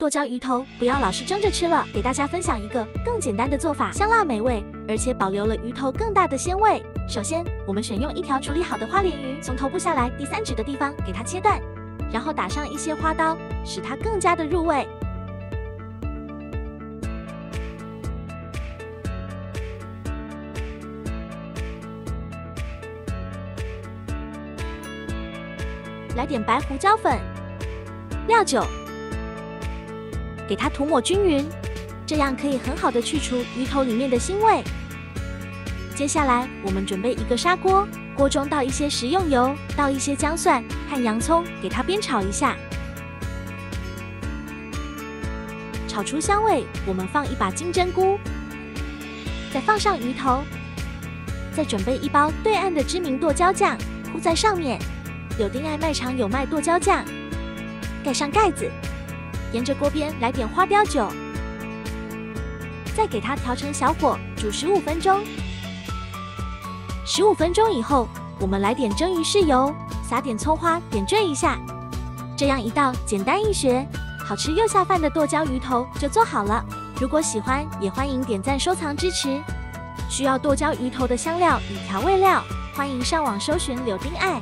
剁椒鱼头不要老是蒸着吃了，给大家分享一个更简单的做法，香辣美味，而且保留了鱼头更大的鲜味。首先，我们选用一条处理好的花鲢鱼，从头部下来第三指的地方给它切断，然后打上一些花刀，使它更加的入味。来点白胡椒粉、料酒。给它涂抹均匀，这样可以很好的去除鱼头里面的腥味。接下来，我们准备一个砂锅，锅中倒一些食用油，倒一些姜蒜和洋葱，给它煸炒一下。炒出香味，我们放一把金针菇，再放上鱼头，再准备一包对岸的知名剁椒酱，铺在上面。柳丁爱卖场有卖剁椒酱，盖上盖子。沿着锅边来点花雕酒，再给它调成小火煮十五分钟。十五分钟以后，我们来点蒸鱼豉油，撒点葱花点缀一下，这样一道简单易学、好吃又下饭的剁椒鱼头就做好了。如果喜欢，也欢迎点赞收藏支持。需要剁椒鱼头的香料与调味料，欢迎上网搜寻柳丁爱。